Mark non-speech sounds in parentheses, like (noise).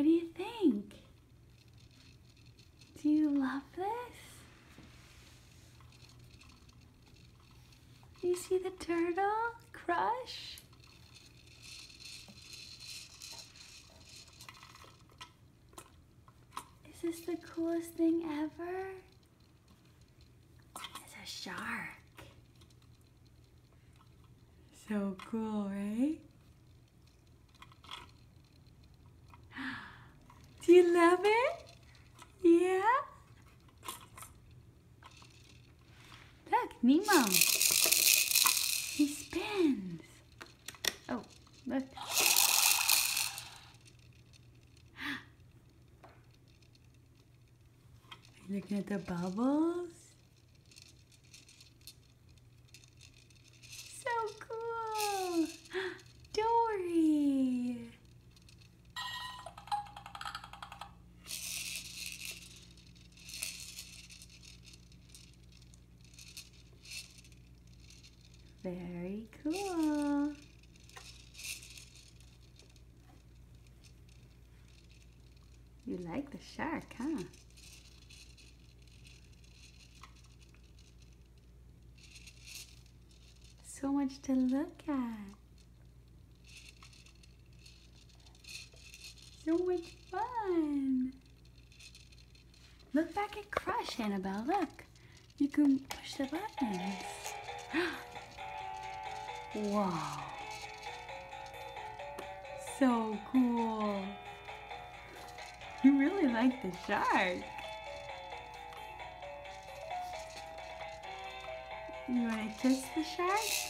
What do you think? Do you love this? You see the turtle? Crush? Is this the coolest thing ever? It's a shark. So cool, right? Do you love it? Yeah? Look, Nemo. He spins. Oh, look. (gasps) Looking at the bubbles. Very cool. You like the shark, huh? So much to look at. So much fun. Look back at Crush, Annabelle. Look. You can push the buttons. (gasps) wow. So cool. You really like the shark. You want to kiss the shark?